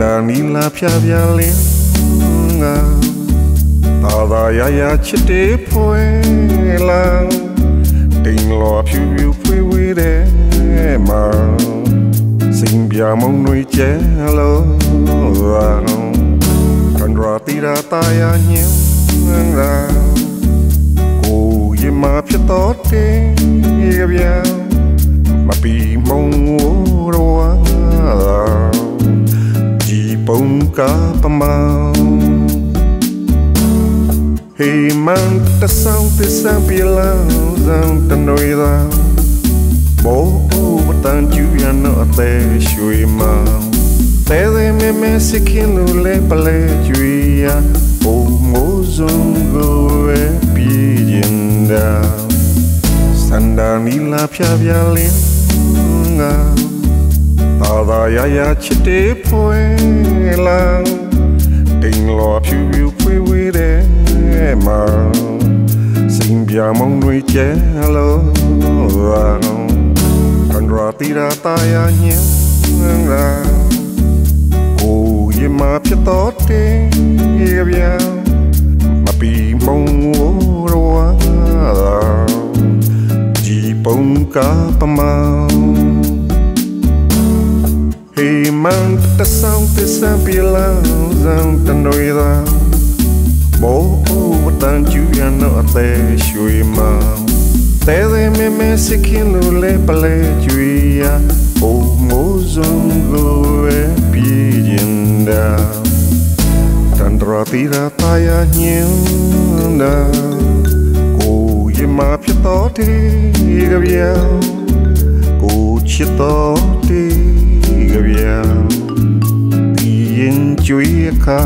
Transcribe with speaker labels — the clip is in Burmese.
Speaker 1: ဖြာဖြာလင်းငါသာသာရရချစ်တဲ့ဖွယ်လာတိမ်လောဖြူဖြူဖွေးဝေးတဲ့မှာစင်ပြမုံတွေကျဲလို့ကန်ရာတီရာတာယာညင်ရာကိုရမဖြစ်တော့တဲ့ဗျာမပီမုံရော ကပမောင်ဟေးမန်တဆောင်တဆံပြလာဇန်တနွေသာဘောပတန်ကျူရနောအသေးရွှေမောင်တဲသေးမဲမဲစခင်လူလဲပလဲကျွေရပုံမိုးစုံကိုပဲပြည်ရင်တာစန္ဒာနီလာဖြာဖြာလင်းငါ သာသာရရချစ်တဲ့ဖွယ်လာတိမ်လောဖြူဖြူဖွေးဝေးတဲ့မှာစင်ပြမုံတွေကျဲလို့ကန်ရာတီရာတာယာညင်ရာကိုရမဖြစ်တော့တဲ့ရဗျာမပီမုံရောဒီပုံကပမော င်ဟေးမန်တဆောင်တဆံပြလာဇန်တနွေသာဘောဝတန်ကျူရနောအသေးရွှေမောင်တဲသေးမဲမဲစခင်လူလဲပလဲကျွေရအိုမိုး စုံကိုပဲပြည်ရင်တာ